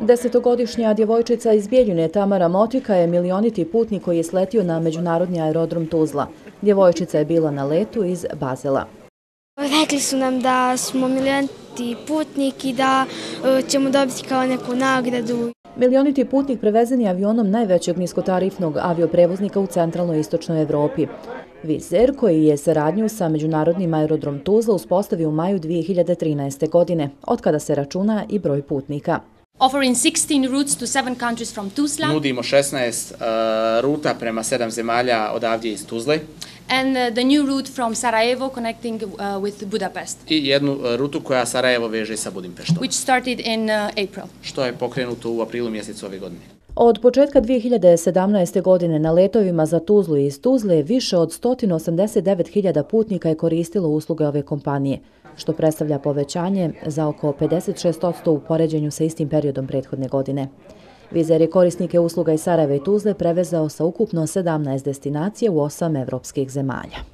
Desetogodišnja djevojčica iz Bijeljine Tamara Motika je milioniti putnik koji je sletio na međunarodni aerodrom Tuzla. Djevojčica je bila na letu iz Bazela. Rekli su nam da smo milioniti putnik i da e, ćemo dobiti kao neku nagradu. Milioniti putnik prevezen je avionom najvećeg niskotarifnog avioprevoznika u centralnoj istočnoj Evropi. Vizer, koji je saradnju sa Međunarodnim aerodrom Tuzla uspostavio u maju 2013. godine, od kada se računa i broj putnika offering 16 routes to seven countries from Tuzla. Nudimo 16 uh, eh, ruta prema sedam zemalja odavdje iz Tuzle. And uh, the new route from Sarajevo connecting uh, with Budapest. I jednu uh, rutu koja Sarajevo veže sa Budimpeštom. Which started in uh, April. Što je pokrenuto u aprilu mjesecu ove godine. Od početka 2017. godine na letovima za Tuzlu i iz Tuzle više od 189.000 putnika je koristilo usluge ove kompanije što predstavlja povećanje za oko 56% u poređenju sa istim periodom prethodne godine. Vizer je korisnike usluga iz Sarajeva i Tuzle prevezao sa ukupno 17 destinacije u 8 evropskih zemalja.